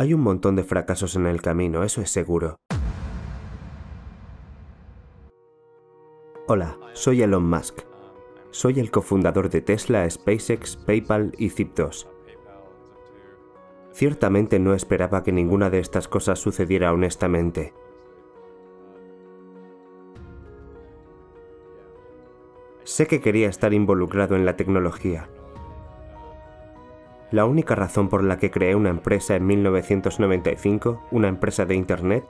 Hay un montón de fracasos en el camino, eso es seguro. Hola, soy Elon Musk. Soy el cofundador de Tesla, SpaceX, PayPal y Zip2. Ciertamente no esperaba que ninguna de estas cosas sucediera honestamente. Sé que quería estar involucrado en la tecnología. La única razón por la que creé una empresa en 1995, una empresa de Internet,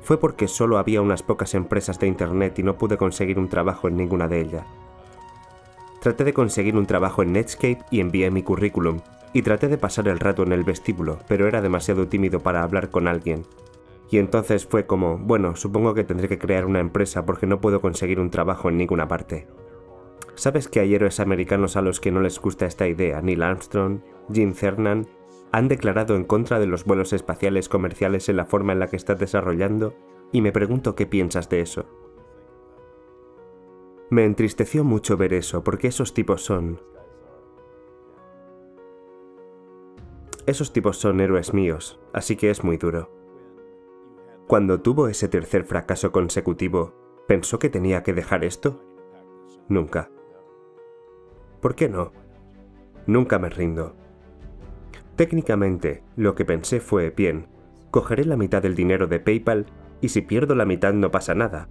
fue porque solo había unas pocas empresas de Internet y no pude conseguir un trabajo en ninguna de ellas. Traté de conseguir un trabajo en Netscape y envié mi currículum, y traté de pasar el rato en el vestíbulo, pero era demasiado tímido para hablar con alguien. Y entonces fue como, bueno, supongo que tendré que crear una empresa porque no puedo conseguir un trabajo en ninguna parte. ¿Sabes que hay héroes americanos a los que no les gusta esta idea? Neil Armstrong, Jim Cernan, han declarado en contra de los vuelos espaciales comerciales en la forma en la que estás desarrollando y me pregunto qué piensas de eso. Me entristeció mucho ver eso porque esos tipos son... Esos tipos son héroes míos, así que es muy duro. Cuando tuvo ese tercer fracaso consecutivo, ¿pensó que tenía que dejar esto? Nunca. ¿Por qué no? Nunca me rindo. Técnicamente, lo que pensé fue, bien, cogeré la mitad del dinero de PayPal y si pierdo la mitad no pasa nada.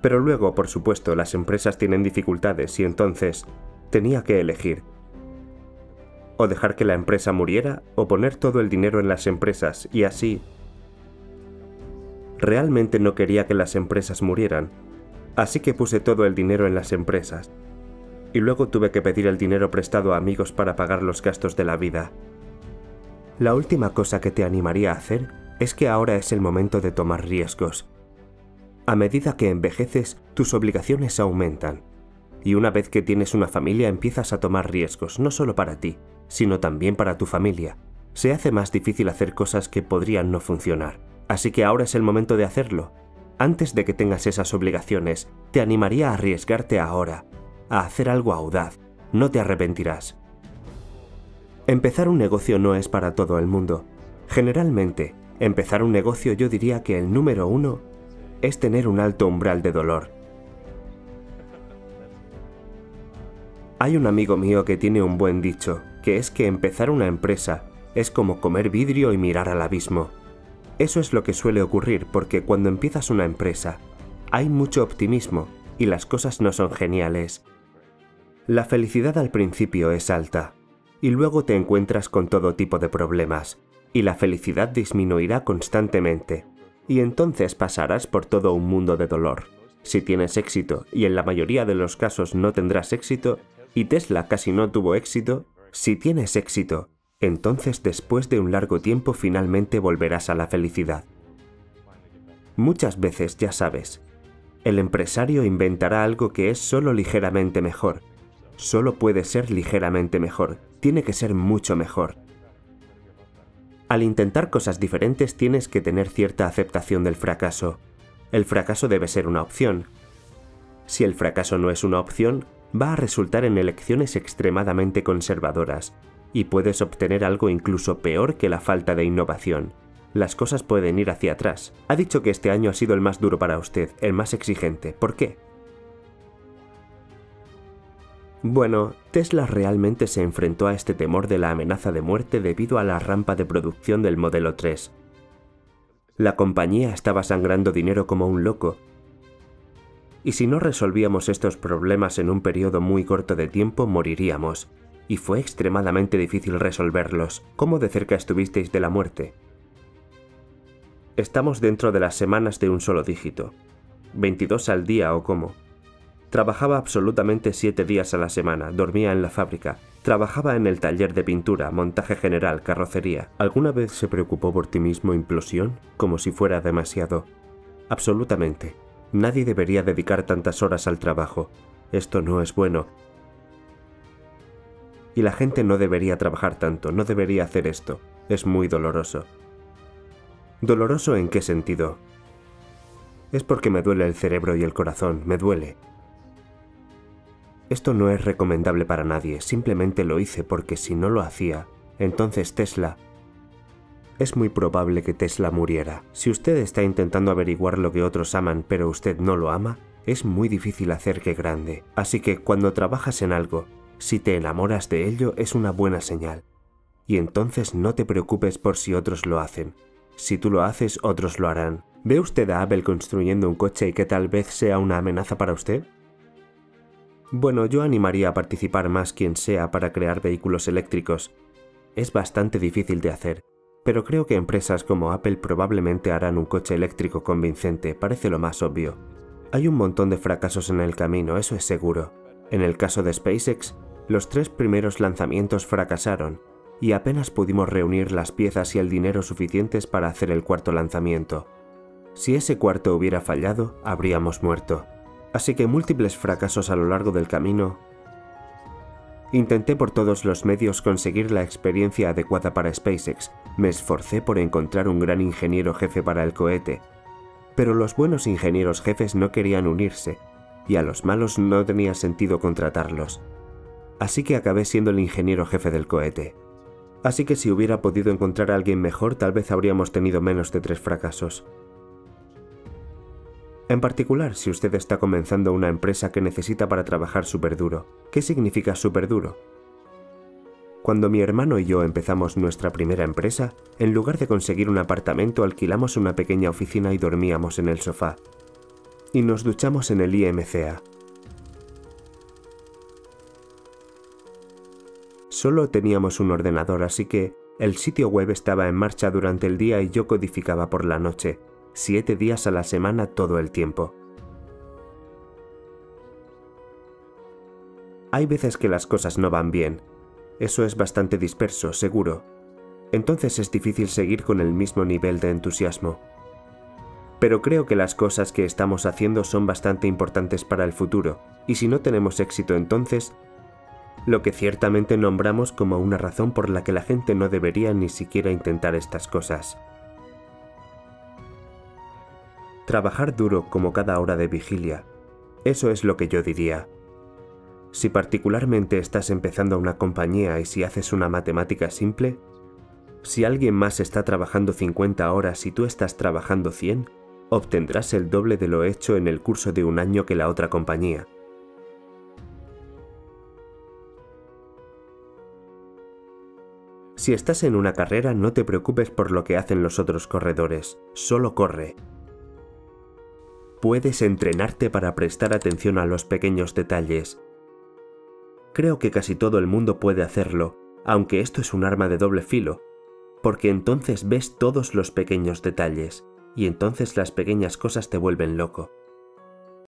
Pero luego, por supuesto, las empresas tienen dificultades y entonces tenía que elegir. O dejar que la empresa muriera o poner todo el dinero en las empresas y así... Realmente no quería que las empresas murieran, Así que puse todo el dinero en las empresas. Y luego tuve que pedir el dinero prestado a amigos para pagar los gastos de la vida. La última cosa que te animaría a hacer es que ahora es el momento de tomar riesgos. A medida que envejeces, tus obligaciones aumentan. Y una vez que tienes una familia empiezas a tomar riesgos, no solo para ti, sino también para tu familia. Se hace más difícil hacer cosas que podrían no funcionar. Así que ahora es el momento de hacerlo, antes de que tengas esas obligaciones, te animaría a arriesgarte ahora, a hacer algo audaz, no te arrepentirás. Empezar un negocio no es para todo el mundo. Generalmente, empezar un negocio yo diría que el número uno es tener un alto umbral de dolor. Hay un amigo mío que tiene un buen dicho, que es que empezar una empresa es como comer vidrio y mirar al abismo. Eso es lo que suele ocurrir porque cuando empiezas una empresa, hay mucho optimismo y las cosas no son geniales. La felicidad al principio es alta y luego te encuentras con todo tipo de problemas y la felicidad disminuirá constantemente y entonces pasarás por todo un mundo de dolor. Si tienes éxito, y en la mayoría de los casos no tendrás éxito, y Tesla casi no tuvo éxito, si tienes éxito entonces después de un largo tiempo finalmente volverás a la felicidad. Muchas veces, ya sabes, el empresario inventará algo que es solo ligeramente mejor. Solo puede ser ligeramente mejor, tiene que ser mucho mejor. Al intentar cosas diferentes tienes que tener cierta aceptación del fracaso. El fracaso debe ser una opción. Si el fracaso no es una opción, va a resultar en elecciones extremadamente conservadoras, y puedes obtener algo incluso peor que la falta de innovación. Las cosas pueden ir hacia atrás. Ha dicho que este año ha sido el más duro para usted, el más exigente. ¿Por qué? Bueno, Tesla realmente se enfrentó a este temor de la amenaza de muerte debido a la rampa de producción del modelo 3. La compañía estaba sangrando dinero como un loco. Y si no resolvíamos estos problemas en un periodo muy corto de tiempo, moriríamos y fue extremadamente difícil resolverlos. ¿Cómo de cerca estuvisteis de la muerte? Estamos dentro de las semanas de un solo dígito. 22 al día o cómo. Trabajaba absolutamente 7 días a la semana, dormía en la fábrica, trabajaba en el taller de pintura, montaje general, carrocería. ¿Alguna vez se preocupó por ti mismo implosión? Como si fuera demasiado. Absolutamente. Nadie debería dedicar tantas horas al trabajo. Esto no es bueno, y la gente no debería trabajar tanto, no debería hacer esto. Es muy doloroso. ¿Doloroso en qué sentido? Es porque me duele el cerebro y el corazón, me duele. Esto no es recomendable para nadie, simplemente lo hice porque si no lo hacía, entonces Tesla... Es muy probable que Tesla muriera. Si usted está intentando averiguar lo que otros aman pero usted no lo ama, es muy difícil hacer que grande. Así que cuando trabajas en algo, si te enamoras de ello es una buena señal. Y entonces no te preocupes por si otros lo hacen. Si tú lo haces, otros lo harán. ¿Ve usted a Apple construyendo un coche y que tal vez sea una amenaza para usted? Bueno, yo animaría a participar más quien sea para crear vehículos eléctricos. Es bastante difícil de hacer, pero creo que empresas como Apple probablemente harán un coche eléctrico convincente, parece lo más obvio. Hay un montón de fracasos en el camino, eso es seguro. En el caso de SpaceX, los tres primeros lanzamientos fracasaron, y apenas pudimos reunir las piezas y el dinero suficientes para hacer el cuarto lanzamiento. Si ese cuarto hubiera fallado, habríamos muerto. Así que múltiples fracasos a lo largo del camino. Intenté por todos los medios conseguir la experiencia adecuada para SpaceX, me esforcé por encontrar un gran ingeniero jefe para el cohete, pero los buenos ingenieros jefes no querían unirse, y a los malos no tenía sentido contratarlos. Así que acabé siendo el ingeniero jefe del cohete. Así que si hubiera podido encontrar a alguien mejor tal vez habríamos tenido menos de tres fracasos. En particular, si usted está comenzando una empresa que necesita para trabajar súper duro. ¿Qué significa súper duro? Cuando mi hermano y yo empezamos nuestra primera empresa, en lugar de conseguir un apartamento alquilamos una pequeña oficina y dormíamos en el sofá. Y nos duchamos en el IMCA. Solo teníamos un ordenador, así que el sitio web estaba en marcha durante el día y yo codificaba por la noche, siete días a la semana todo el tiempo. Hay veces que las cosas no van bien. Eso es bastante disperso, seguro. Entonces es difícil seguir con el mismo nivel de entusiasmo. Pero creo que las cosas que estamos haciendo son bastante importantes para el futuro, y si no tenemos éxito entonces, lo que ciertamente nombramos como una razón por la que la gente no debería ni siquiera intentar estas cosas. Trabajar duro como cada hora de vigilia. Eso es lo que yo diría. Si particularmente estás empezando una compañía y si haces una matemática simple, si alguien más está trabajando 50 horas y tú estás trabajando 100, obtendrás el doble de lo hecho en el curso de un año que la otra compañía. Si estás en una carrera no te preocupes por lo que hacen los otros corredores, solo corre puedes entrenarte para prestar atención a los pequeños detalles. Creo que casi todo el mundo puede hacerlo, aunque esto es un arma de doble filo, porque entonces ves todos los pequeños detalles, y entonces las pequeñas cosas te vuelven loco.